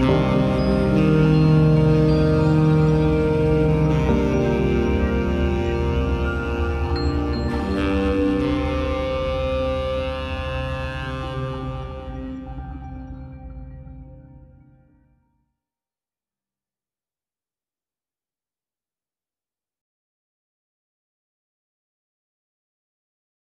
Mm-hmm.